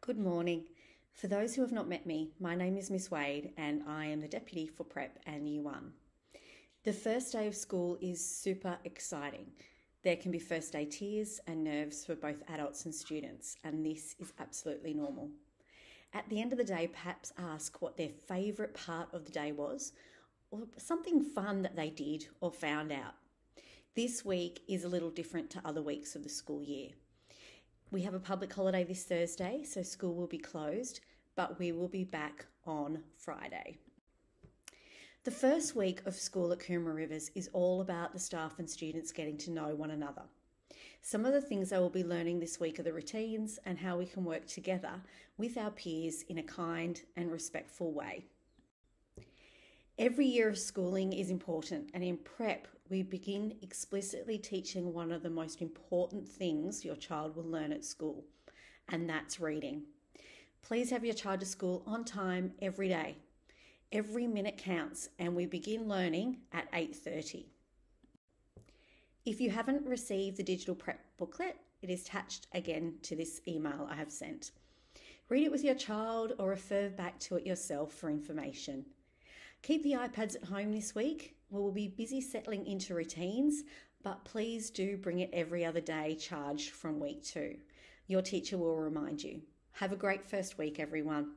Good morning. For those who have not met me, my name is Miss Waide and I am the Deputy for Prep and Year 1. The first day of school is super exciting. There can be first day tears and nerves for both adults and students, and this is absolutely normal. At the end of the day, perhaps ask what their favourite part of the day was, or something fun that they did or found out. This week is a little different to other weeks of the school year. We have a public holiday this Thursday, so school will be closed, but we will be back on Friday. The first week of school at Coomera Rivers is all about the staff and students getting to know one another. Some of the things they will be learning this week are the routines and how we can work together with our peers in a kind and respectful way. Every year of schooling is important, and in prep, we begin explicitly teaching one of the most important things your child will learn at school, and that's reading. Please have your child to school on time every day. Every minute counts, and we begin learning at 8:30. If you haven't received the digital prep booklet, it is attached again to this email I have sent. Read it with your child or refer back to it yourself for information. Keep the iPads at home this week. We will be busy settling into routines, but please do bring it every other day charged from week two. Your teacher will remind you. Have a great first week, everyone.